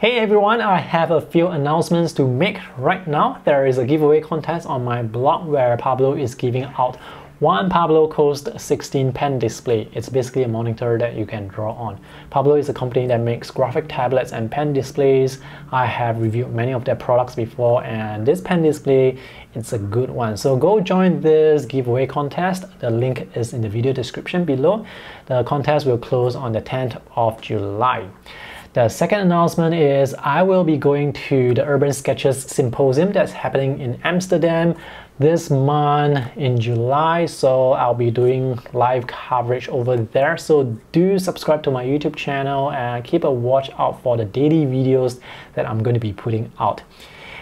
Hey everyone, I have a few announcements to make right now. There is a giveaway contest on my blog where Parblo is giving out one Parblo Coast 16 pen display. It's basically a monitor that you can draw on. Parblo is a company that makes graphic tablets and pen displays. I have reviewed many of their products before and this pen display, it's a good one. So go join this giveaway contest. The link is in the video description below. The contest will close on the 10th of July. The second announcement is I will be going to the Urban Sketchers Symposium that's happening in Amsterdam this month in July. So I'll be doing live coverage over there. So do subscribe to my YouTube channel and keep a watch out for the daily videos that I'm going to be putting out.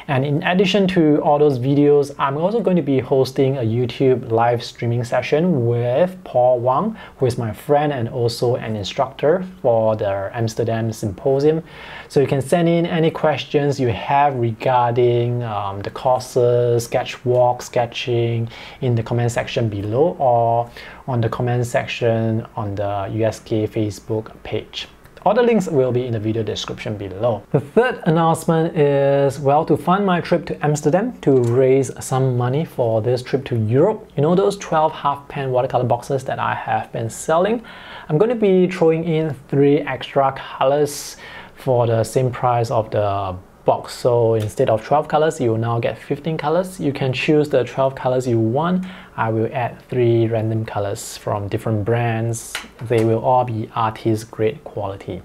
And in addition to all those videos, I'm also going to be hosting a YouTube live streaming session with Paul Wang, who is my friend and also an instructor for the Amsterdam Symposium. So you can send in any questions you have regarding um, the courses, sketch walk, sketching in the comment section below or on the comment section on the USK Facebook page. All the links will be in the video description below. The third announcement is, well, to fund my trip to Amsterdam to raise some money for this trip to Europe. You know those 12 half pen watercolor boxes that I have been selling? I'm going to be throwing in three extra colors for the same price of the box. So instead of 12 colors, you will now get 15 colors. You can choose the 12 colors you want. I will add three random colors from different brands. They will all be artist grade quality.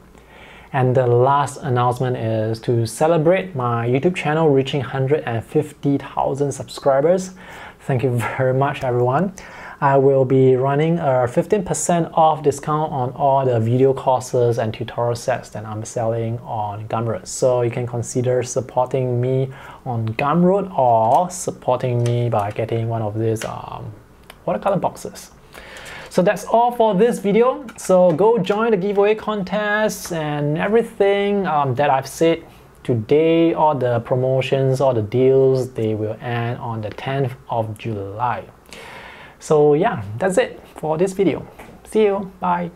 And the last announcement is to celebrate my YouTube channel reaching 150,000 subscribers. Thank you very much everyone. I will be running a 15% off discount on all the video courses and tutorial sets that I'm selling on Gumroad. So you can consider supporting me on Gumroad or supporting me by getting one of these um, watercolor boxes. So that's all for this video. So go join the giveaway contest and everything um, that I've said today, all the promotions, all the deals, they will end on the 10th of July. So yeah, that's it for this video. See you, bye.